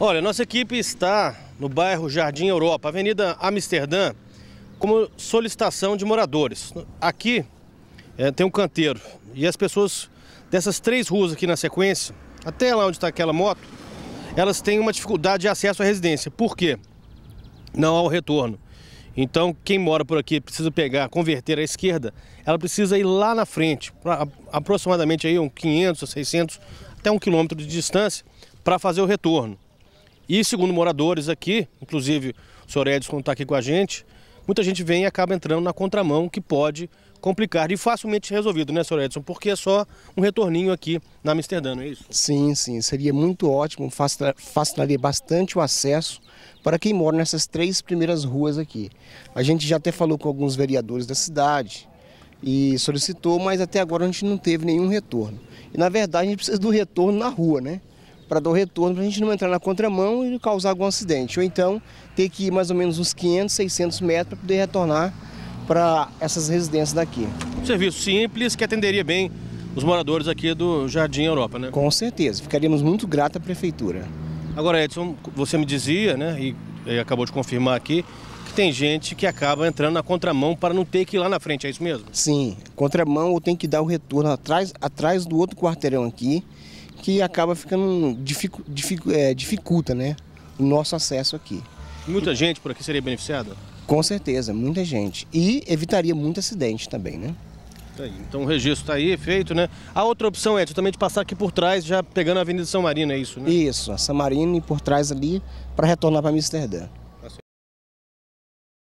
Olha, nossa equipe está no bairro Jardim Europa, Avenida Amsterdã, como solicitação de moradores. Aqui é, tem um canteiro e as pessoas dessas três ruas aqui na sequência, até lá onde está aquela moto, elas têm uma dificuldade de acesso à residência. Por quê? Não há o retorno. Então, quem mora por aqui precisa pegar, converter à esquerda, ela precisa ir lá na frente, aproximadamente aí uns 500 a 600, até um quilômetro de distância, para fazer o retorno. E segundo moradores aqui, inclusive o senhor Edson está aqui com a gente, muita gente vem e acaba entrando na contramão, que pode complicar e facilmente resolvido, né, senhor Edson? Porque é só um retorninho aqui na Amsterdã, não é isso? Sim, sim, seria muito ótimo, facilitaria bastante o acesso para quem mora nessas três primeiras ruas aqui. A gente já até falou com alguns vereadores da cidade e solicitou, mas até agora a gente não teve nenhum retorno. E na verdade a gente precisa do retorno na rua, né? Para dar o retorno, para a gente não entrar na contramão e causar algum acidente. Ou então ter que ir mais ou menos uns 500, 600 metros para poder retornar para essas residências daqui. Um serviço simples que atenderia bem os moradores aqui do Jardim Europa, né? Com certeza, ficaríamos muito gratos à prefeitura. Agora, Edson, você me dizia, né, e, e acabou de confirmar aqui, que tem gente que acaba entrando na contramão para não ter que ir lá na frente, é isso mesmo? Sim, contramão ou tem que dar o retorno atrás, atrás do outro quarteirão aqui que acaba ficando dificu, dificu, é, dificulta né, o nosso acesso aqui. Muita gente por aqui seria beneficiada? Com certeza, muita gente. E evitaria muito acidente também, né? Tá então o registro está aí, feito, né? A outra opção é também de passar aqui por trás, já pegando a Avenida São Marino, é isso, né? Isso, a São Marino e por trás ali, para retornar para Amsterdã.